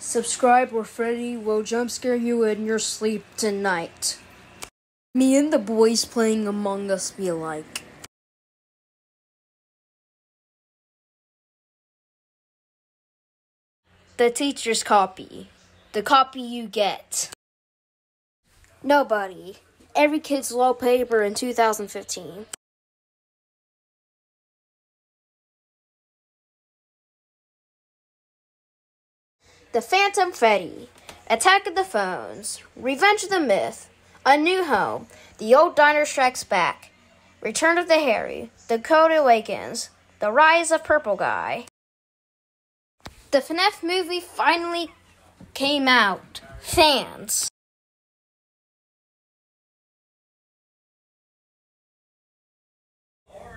Subscribe or Freddy will jump scare you in your sleep tonight. Me and the boys playing Among Us be like. The teacher's copy. The copy you get. Nobody. Every kid's low paper in 2015. The Phantom Freddy, Attack of the Phones, Revenge of the Myth, A New Home, The Old Diner Strikes Back, Return of the Harry, The Code Awakens, The Rise of Purple Guy. The FNAF movie finally came out. Fans.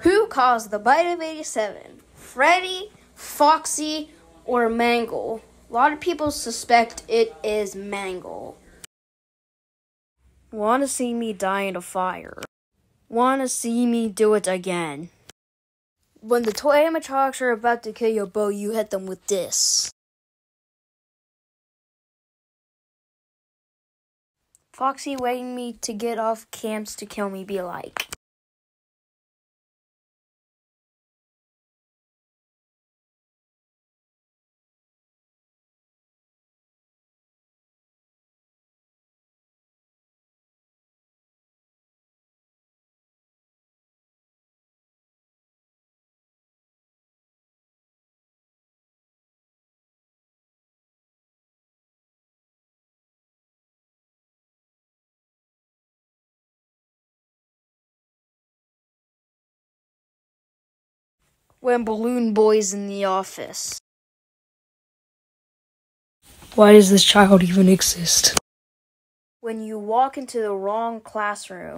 Who caused the bite of 87? Freddy, Foxy, or Mangle? A lot of people suspect it is Mangle. Want to see me die in a fire? Want to see me do it again? When the toy animatronics are about to kill your bow, you hit them with this. Foxy waiting me to get off camps to kill me be like. When Balloon Boy's in the office. Why does this child even exist? When you walk into the wrong classroom.